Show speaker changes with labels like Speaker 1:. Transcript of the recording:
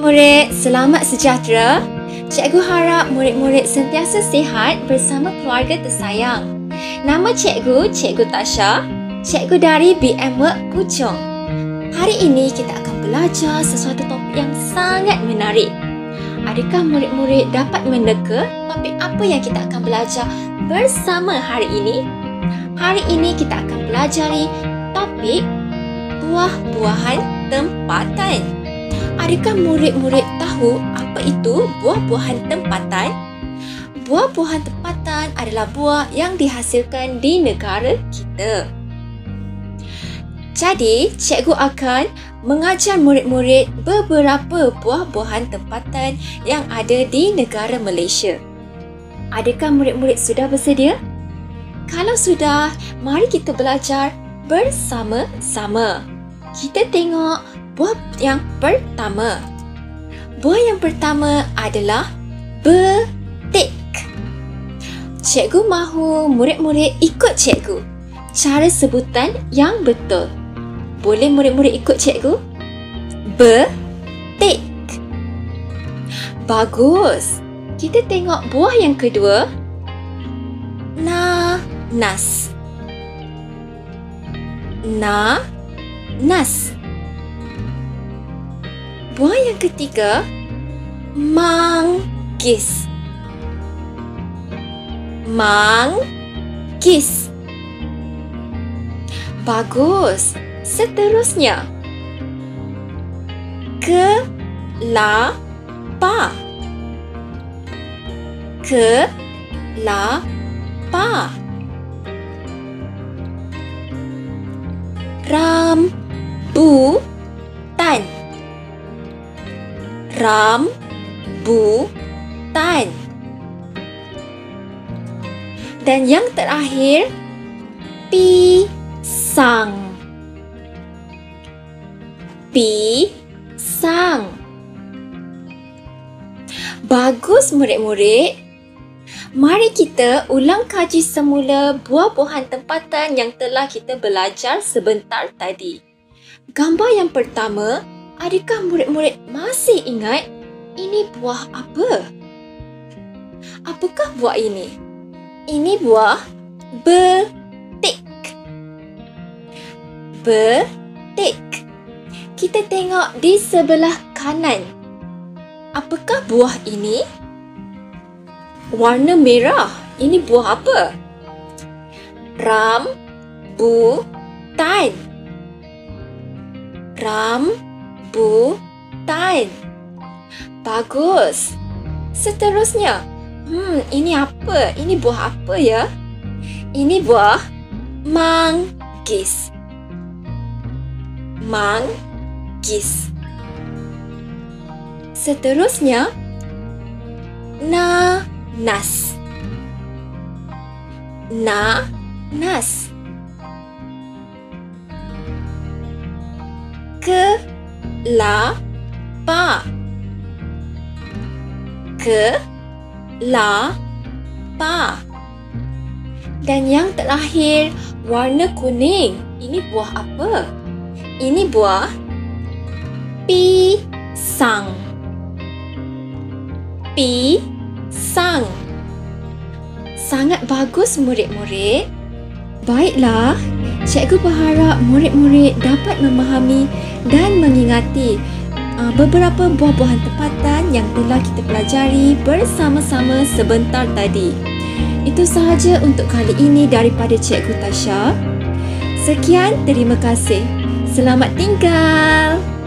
Speaker 1: murid-murid, selamat sejahtera. Cikgu harap murid-murid sentiasa sihat bersama keluarga tersayang. Nama cikgu, Cikgu Tasha. Cikgu dari BM Work Puchong. Hari ini kita akan belajar sesuatu topik yang sangat menarik. Adakah murid-murid dapat meneka topik apa yang kita akan belajar bersama hari ini? Hari ini kita akan pelajari topik buah-buahan tempatan. Adakah murid-murid tahu apa itu buah-buahan tempatan? Buah-buahan tempatan adalah buah yang dihasilkan di negara kita. Jadi, cikgu akan mengajar murid-murid beberapa buah-buahan tempatan yang ada di negara Malaysia. Adakah murid-murid sudah bersedia? Kalau sudah, mari kita belajar bersama-sama. Kita tengok buah yang pertama. Buah yang pertama adalah betik. Cikgu mahu murid-murid ikut cikgu. Cara sebutan yang betul. Boleh murid-murid ikut cikgu? Betik. Bagus. Kita tengok buah yang kedua. Nanas. Na nas. Buah yang ketiga, manggis. Manggis. Bagus. Seterusnya. Kelapa. Kelapa. Rambutan rambutan. Dan yang terakhir, pisang. Pisang. Bagus murid-murid. Mari kita ulang kaji semula buah-buahan tempatan yang telah kita belajar sebentar tadi. Gambar yang pertama Adakah murid-murid masih ingat ini buah apa? Apakah buah ini? Ini buah betik. Betik. Kita tengok di sebelah kanan. Apakah buah ini? Warna merah. Ini buah apa? Rambutan. Rambutan rambutan. Bagus. Seterusnya. Hmm, ini apa? Ini buah apa ya? Ini buah manggis. Manggis. Seterusnya. Nanas. Nanas. Ke la pa. Ke la pa. Dan yang terakhir warna kuning. Ini buah apa? Ini buah pisang. Pisang. Sangat bagus murid-murid. Baiklah cikgu berharap murid-murid dapat memahami dan mengingati uh, beberapa buah-buahan tempatan yang telah kita pelajari bersama-sama sebentar tadi. Itu sahaja untuk kali ini daripada Cikgu Tasha. Sekian, terima kasih. Selamat tinggal.